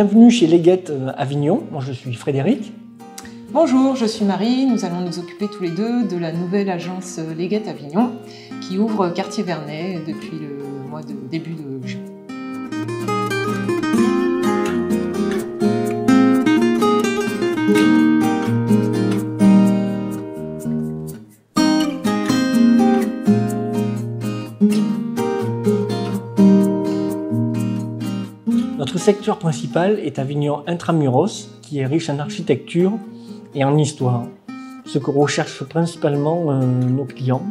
Bienvenue chez Leguette euh, Avignon. Moi, je suis Frédéric. Bonjour, je suis Marie. Nous allons nous occuper tous les deux de la nouvelle agence Leguette Avignon qui ouvre quartier Vernet depuis le mois de début de Notre secteur principal est Avignon Intramuros, qui est riche en architecture et en histoire. Ce que recherchent principalement euh, nos clients,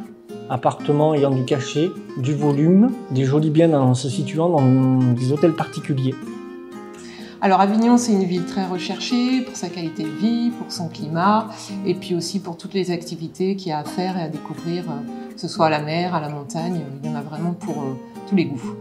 appartements ayant du cachet, du volume, des jolis biens en se situant dans des hôtels particuliers. Alors Avignon, c'est une ville très recherchée pour sa qualité de vie, pour son climat, et puis aussi pour toutes les activités qu'il y a à faire et à découvrir, euh, que ce soit à la mer, à la montagne, il y en a vraiment pour euh, tous les goûts.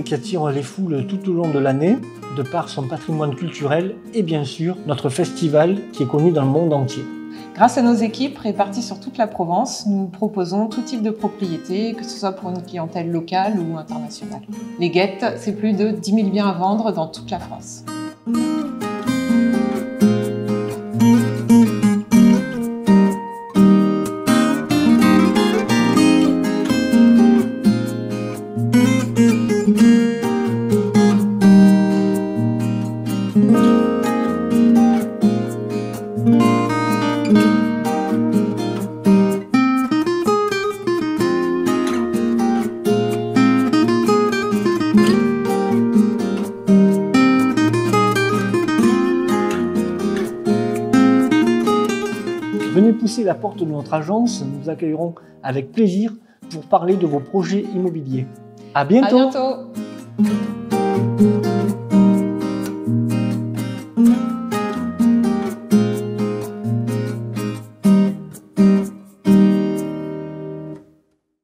Qui attire les foules tout au long de l'année, de par son patrimoine culturel et bien sûr notre festival qui est connu dans le monde entier. Grâce à nos équipes réparties sur toute la Provence, nous proposons tout type de propriétés, que ce soit pour une clientèle locale ou internationale. Les guettes, c'est plus de 10 000 biens à vendre dans toute la France. Venez pousser la porte de notre agence, nous accueillerons avec plaisir pour parler de vos projets immobiliers. À À bientôt. bientôt